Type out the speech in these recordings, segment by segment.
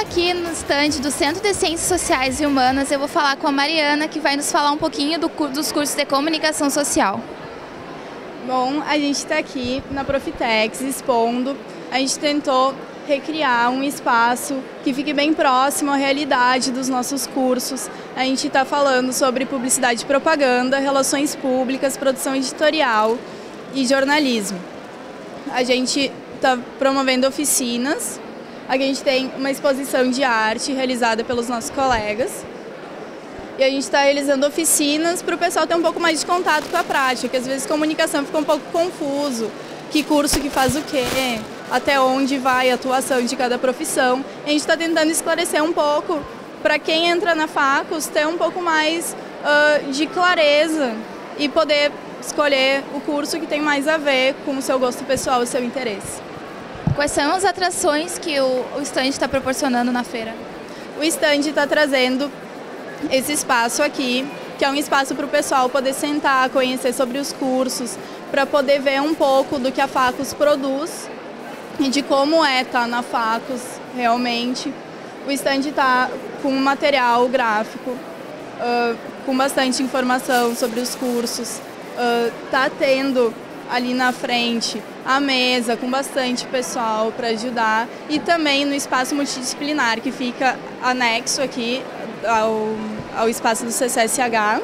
aqui no estande do Centro de Ciências Sociais e Humanas. Eu vou falar com a Mariana, que vai nos falar um pouquinho do, dos cursos de comunicação social. Bom, a gente está aqui na Profitex expondo. A gente tentou recriar um espaço que fique bem próximo à realidade dos nossos cursos. A gente está falando sobre publicidade e propaganda, relações públicas, produção editorial e jornalismo. A gente está promovendo oficinas a gente tem uma exposição de arte realizada pelos nossos colegas. E a gente está realizando oficinas para o pessoal ter um pouco mais de contato com a prática, que às vezes comunicação fica um pouco confuso. Que curso que faz o quê? Até onde vai a atuação de cada profissão. A gente está tentando esclarecer um pouco para quem entra na Facus ter um pouco mais uh, de clareza e poder escolher o curso que tem mais a ver com o seu gosto pessoal e seu interesse. Quais são as atrações que o, o stand está proporcionando na feira? O stand está trazendo esse espaço aqui, que é um espaço para o pessoal poder sentar, conhecer sobre os cursos, para poder ver um pouco do que a Facus produz e de como é estar tá na Facus realmente. O stand está com material gráfico, uh, com bastante informação sobre os cursos. Está uh, tendo ali na frente a mesa com bastante pessoal para ajudar e também no espaço multidisciplinar que fica anexo aqui ao, ao espaço do CCSH.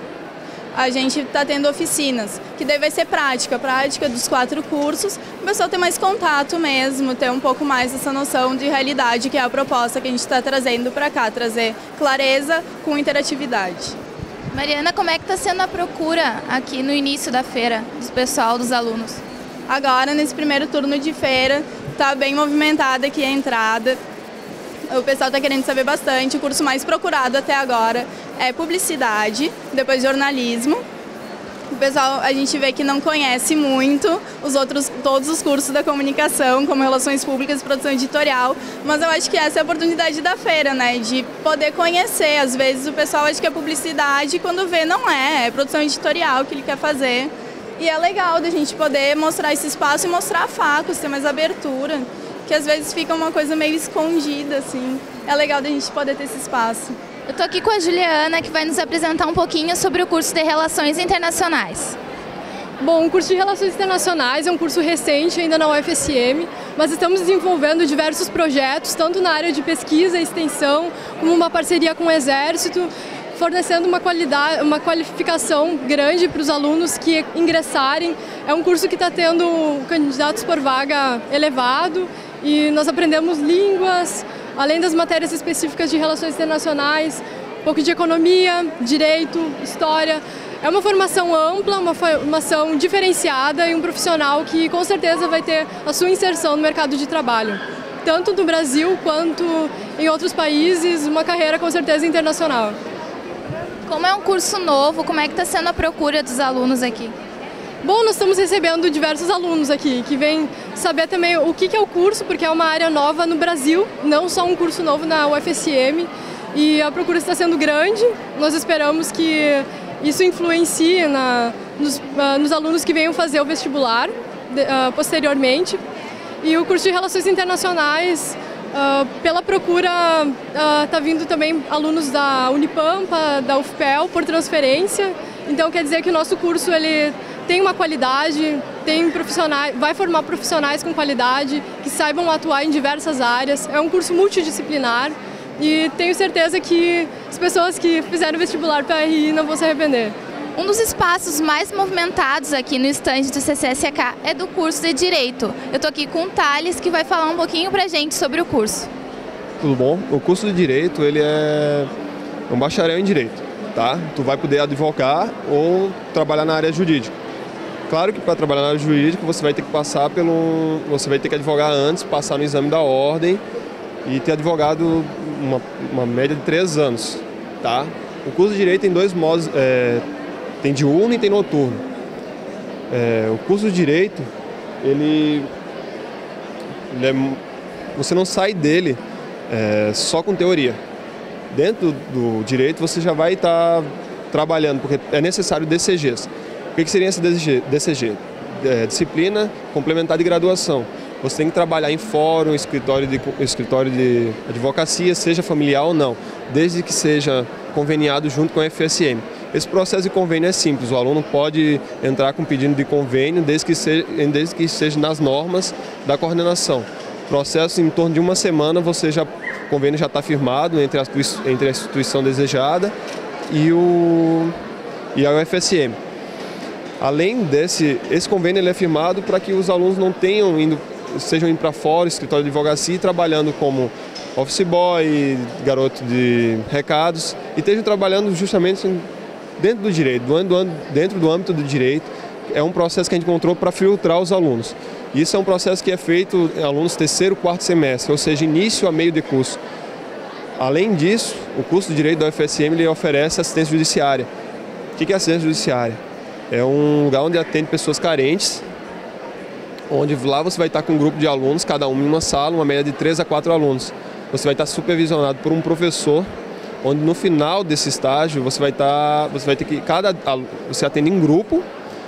A gente está tendo oficinas, que deve ser prática, prática dos quatro cursos, o pessoal ter mais contato mesmo, ter um pouco mais essa noção de realidade, que é a proposta que a gente está trazendo para cá, trazer clareza com interatividade. Mariana, como é que está sendo a procura aqui no início da feira, do pessoal, dos alunos? Agora, nesse primeiro turno de feira, está bem movimentada aqui a entrada. O pessoal está querendo saber bastante. O curso mais procurado até agora é publicidade, depois jornalismo o pessoal a gente vê que não conhece muito os outros todos os cursos da comunicação, como relações públicas e produção editorial, mas eu acho que essa é a oportunidade da feira, né, de poder conhecer. Às vezes o pessoal acha que é publicidade, quando vê não é, é produção editorial que ele quer fazer. E é legal da gente poder mostrar esse espaço e mostrar a facos, ter mais abertura, que às vezes fica uma coisa meio escondida assim. É legal da gente poder ter esse espaço. Eu estou aqui com a Juliana, que vai nos apresentar um pouquinho sobre o curso de Relações Internacionais. Bom, o curso de Relações Internacionais é um curso recente ainda na UFSM, mas estamos desenvolvendo diversos projetos, tanto na área de pesquisa e extensão, como uma parceria com o Exército, fornecendo uma, qualidade, uma qualificação grande para os alunos que ingressarem. É um curso que está tendo candidatos por vaga elevado e nós aprendemos línguas, além das matérias específicas de relações internacionais, um pouco de economia, direito, história. É uma formação ampla, uma formação diferenciada e um profissional que com certeza vai ter a sua inserção no mercado de trabalho, tanto no Brasil quanto em outros países, uma carreira com certeza internacional. Como é um curso novo, como é que está sendo a procura dos alunos aqui? Bom, nós estamos recebendo diversos alunos aqui que vêm saber também o que é o curso, porque é uma área nova no Brasil, não só um curso novo na UFSM. E a procura está sendo grande. Nós esperamos que isso influencie na, nos, uh, nos alunos que venham fazer o vestibular uh, posteriormente. E o curso de Relações Internacionais, uh, pela procura, está vindo também alunos da Unipampa, da UFPEL, por transferência. Então quer dizer que o nosso curso ele tem uma qualidade, tem profissionais, vai formar profissionais com qualidade, que saibam atuar em diversas áreas. É um curso multidisciplinar e tenho certeza que as pessoas que fizeram vestibular para RI não vão se arrepender. Um dos espaços mais movimentados aqui no estande do CCSK é do curso de Direito. Eu estou aqui com o Thales, que vai falar um pouquinho para a gente sobre o curso. Tudo bom? O curso de Direito ele é um bacharel em Direito. Tá? Tu vai poder advogar ou trabalhar na área jurídica. Claro que para trabalhar na área jurídica você vai ter que passar pelo. Você vai ter que advogar antes, passar no exame da ordem e ter advogado uma, uma média de três anos. Tá? O curso de Direito tem dois modos, é, tem diurno e tem noturno. É, o curso de Direito, ele, ele é, você não sai dele é, só com teoria. Dentro do, direito você já vai estar tá trabalhando, porque é necessário DCGs. O que, seria DCG? DCG? É, disciplina complementar de graduação. você tem que trabalhar em fórum, escritório de, escritório de advocacia, seja familiar ou não, desde que seja conveniado junto com a FSM. Esse processo de convênio é simples, o aluno pode entrar com pedido de convênio desde que seja, desde que seja nas normas da coordenação. Processo em torno de uma semana, você já, o convênio já está firmado entre a, entre a instituição desejada e, o, e a UFSM. Além desse, esse convênio ele é firmado para que os alunos não tenham indo, sejam indo para fora, escritório de advocacia, trabalhando como office boy, garoto de recados, e estejam trabalhando justamente dentro do direito, dentro do âmbito do direito. É um processo que a gente encontrou para filtrar os alunos. Isso é um processo que é feito em alunos terceiro, quarto semestre, ou seja, início a meio de curso. Além disso, o curso de Direito da UFSM ele oferece assistência judiciária. O que é assistência judiciária? É um lugar onde atende pessoas carentes, onde lá você vai estar com um grupo de alunos, cada um em uma sala, uma média de 3 a 4 alunos. Você vai estar supervisionado por um professor onde no final desse estágio você vai estar, você vai ter que cada você atende em grupo,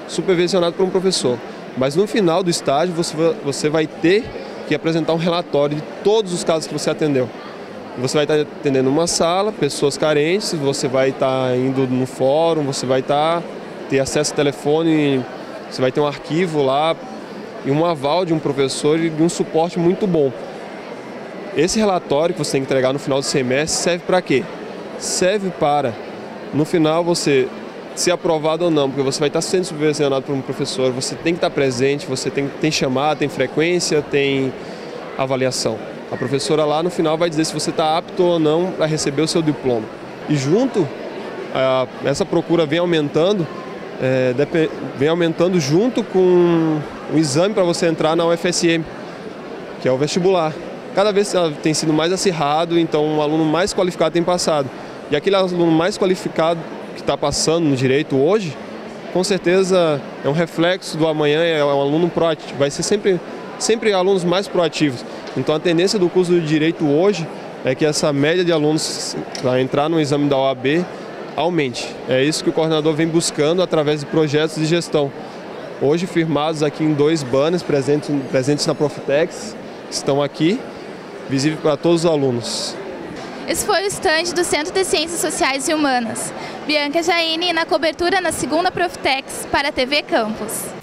supervisionado por um professor. Mas no final do estágio você você vai ter que apresentar um relatório de todos os casos que você atendeu. Você vai estar atendendo uma sala, pessoas carentes, você vai estar indo no fórum, você vai estar ter acesso ao telefone, você vai ter um arquivo lá e um aval de um professor e de um suporte muito bom. Esse relatório que você tem que entregar no final do semestre serve para quê? serve para, no final, você ser aprovado ou não, porque você vai estar sendo supervisionado por um professor, você tem que estar presente, você tem, tem chamada, tem frequência, tem avaliação. A professora lá no final vai dizer se você está apto ou não a receber o seu diploma. E junto, essa procura vem aumentando, é, vem aumentando junto com o exame para você entrar na UFSM, que é o vestibular. Cada vez tem sido mais acirrado, então um aluno mais qualificado tem passado. E aquele aluno mais qualificado que está passando no direito hoje, com certeza é um reflexo do amanhã, é um aluno proativo, vai ser sempre, sempre alunos mais proativos. Então a tendência do curso de direito hoje é que essa média de alunos para entrar no exame da OAB aumente. É isso que o coordenador vem buscando através de projetos de gestão. Hoje firmados aqui em dois banners presentes, presentes na Profitex, estão aqui, visível para todos os alunos. Esse foi o estande do Centro de Ciências Sociais e Humanas. Bianca Jaine na cobertura na segunda Profitex para a TV Campus.